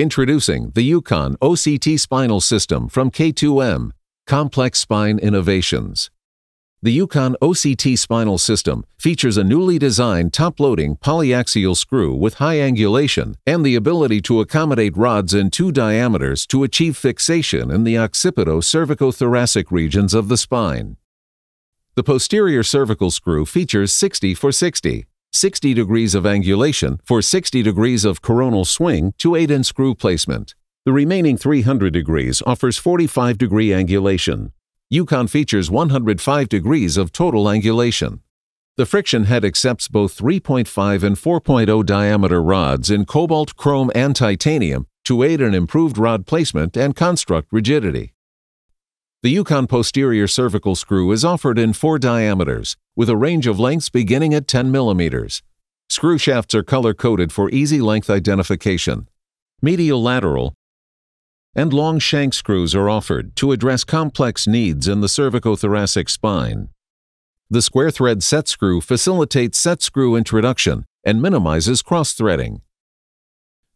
Introducing the Yukon OCT Spinal System from K2M, Complex Spine Innovations. The Yukon OCT Spinal System features a newly designed top-loading polyaxial screw with high angulation and the ability to accommodate rods in two diameters to achieve fixation in the occipito-cervicothoracic regions of the spine. The posterior cervical screw features 60 for 60, 60 degrees of angulation for 60 degrees of coronal swing to aid in screw placement. The remaining 300 degrees offers 45 degree angulation. Yukon features 105 degrees of total angulation. The friction head accepts both 3.5 and 4.0 diameter rods in cobalt, chrome, and titanium to aid in improved rod placement and construct rigidity. The Yukon posterior cervical screw is offered in four diameters, with a range of lengths beginning at 10 millimeters. Screw shafts are color-coded for easy length identification. Medial lateral and long shank screws are offered to address complex needs in the cervicothoracic spine. The square thread set screw facilitates set screw introduction and minimizes cross-threading.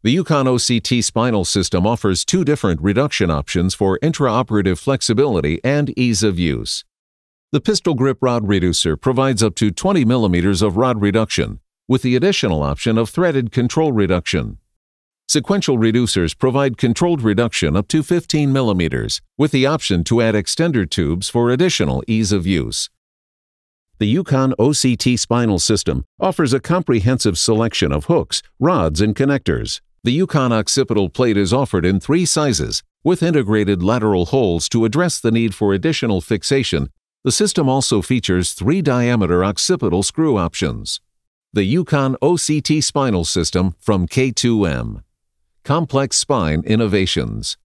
The Yukon OCT spinal system offers two different reduction options for intraoperative flexibility and ease of use. The pistol grip rod reducer provides up to 20 millimeters of rod reduction, with the additional option of threaded control reduction. Sequential reducers provide controlled reduction up to 15 millimeters, with the option to add extender tubes for additional ease of use. The Yukon OCT spinal system offers a comprehensive selection of hooks, rods, and connectors. The Yukon occipital plate is offered in three sizes, with integrated lateral holes to address the need for additional fixation. The system also features three diameter occipital screw options. The Yukon OCT spinal system from K2M. Complex Spine Innovations.